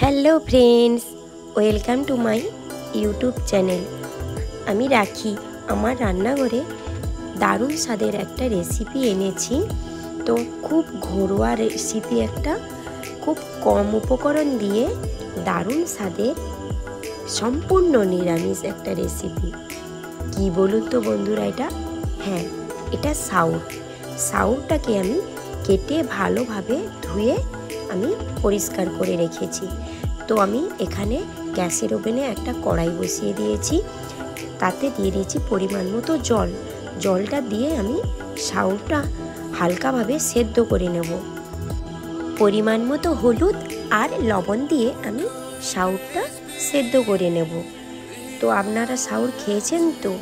Hello friends welcome to my YouTube channel আমি রাখি। আমার রান্নাঘরে দারুণ স্বাদের একটা রেসিপি এনেছি। তো খুব ঘরোয়া রেসিপি একটা, খুব কম উপকরণ দিয়ে দারুণ স্বাদের সম্পূর্ণ নিরামিষ একটা রেসিপি কি বলুন তো বন্ধুরা এটা? হ্যাঁ এটা সাউর সাউরটাকে আমি কেটে ভালোভাবে ধুয়ে আমি পরিষ্কার করে রেখেছি। তো আমি এখানে গ্যাসের ওভেনে একটা কড়াই বসিয়ে দিয়েছি। তাতে দিয়ে দিয়েছি পরিমাণ মতো জল। জলটা দিয়ে আমি সাউরটা হালকাভাবে সেদ্ধ করে নেব। পরিমাণ মতো হলুদ আর লবণ দিয়ে আমি সাউরটা সেদ্ধ করে নেব। তো আপনারা সাউর খেয়েছেন তো?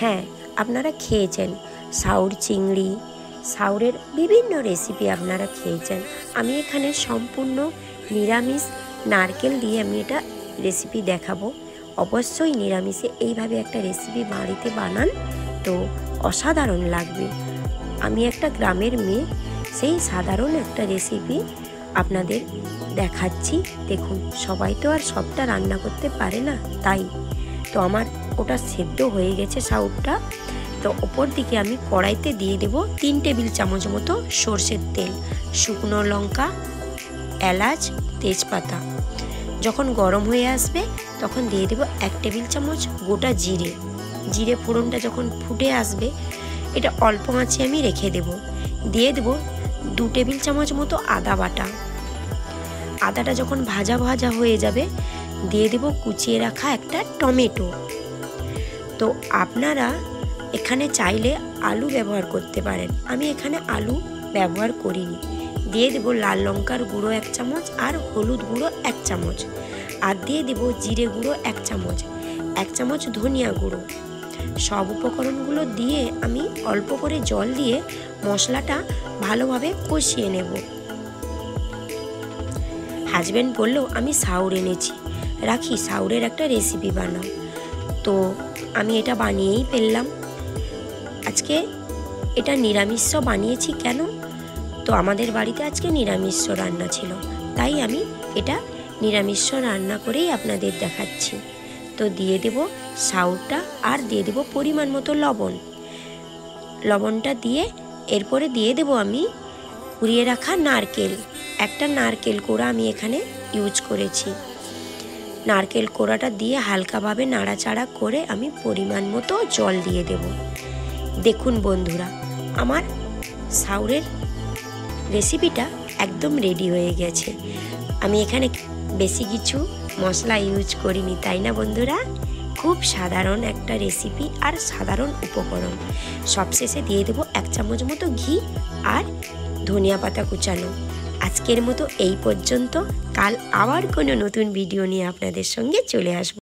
হ্যাঁ আপনারা খেয়েছেন। সাউর চিংড়ি সাউরের বিভিন্ন রেসিপি আপনারা খেয়েছেন আমি এখানে সম্পূর্ণ নিরামিষ নারকেল দিয়ে আমি এটা রেসিপি দেখাবো। অবশ্যই নিরামিষে এইভাবে একটা রেসিপি বাড়িতে বানান, তো অসাধারণ লাগবে। আমি একটা গ্রামের মেয়ে, সেই সাধারণ একটা রেসিপি আপনাদের দেখাচ্ছি। দেখুন, সবাই তো আর সবটা রান্না করতে পারে না, তাই। তো আমার ওটা সেদ্ধ হয়ে গেছে সাউটটা তো ওপর দিকে আমি কড়াইতে দিয়ে দেব তিন টেবিল চামচ মতো সর্ষের তেল, শুকনো লঙ্কা, এলাচ, তেজপাতা। যখন গরম হয়ে আসবে, তখন দিয়ে দেব এক টেবিল চামচ গোটা জিরে। জিরে ফোড়নটা যখন ফুটে আসবে, এটা অল্প আঁচে আমি রেখে দেব। দিয়ে দেব দু টেবিল চামচ মতো আদা বাটা। আদাটা যখন ভাজা ভাজা হয়ে যাবে, দিয়ে দেব কুচিয়ে রাখা একটা টমেটো। তো আপনারা এখানে চাইলে আলু ব্যবহার করতে পারেন। আমি এখানে আলু ব্যবহার করিনি। দিয়ে দেবো লাল লঙ্কার গুঁড়ো এক চামচ আর হলুদ গুঁড়ো এক চামচ। আর দিয়ে দেবো জিরে গুঁড়ো এক চামচ। এক চামচ ধনিয়া গুঁড়ো। সব উপকরণগুলো দিয়ে আমি অল্প করে জল দিয়ে মশলাটা ভালোভাবে কষিয়ে নেব। হাজব্যান্ড বলল, আমি সাউর এনেছি। রাখি সাউরের একটা রেসিপি বানাও। তো আমি এটা বানিয়েই ফেললাম। আজকে এটা নিরামিষ বানিয়েছি কেন? তো আমাদের বাড়িতে আজকে নিরামিষ রান্না ছিল, তাই আমি এটা নিরামিষ রান্না করেই আপনাদের দেখাচ্ছি। তো দিয়ে দেব সাউরটা আর দিয়ে দেব পরিমাণ মতো লবণ। লবণটা দিয়ে এরপরে দিয়ে দেব আমি কুড়িয়ে রাখা নারকেল। একটা নারকেল কোড়া আমি এখানে ইউজ করেছি। নারকেল কোড়াটা দিয়ে হালকাভাবে নাড়াচাড়া করে আমি পরিমাণ মতো জল দিয়ে দেব। দেখুন বন্ধুরা, আমার সাউরের রেসিপিটা একদম রেডি হয়ে গেছে। আমি এখানে বেশি কিছু মশলা ইউজ করিনি, তাই না বন্ধুরা? খুব সাধারণ একটা রেসিপি আর সাধারণ উপকরণ। সবশেষে দিয়ে দেবো এক চামচ মতো ঘি আর ধনিয়া পাতা কুচানো। আজকের মতো এই পর্যন্ত। কাল আবার কোনো নতুন ভিডিও নিয়ে আপনাদের সঙ্গে চলে আসব।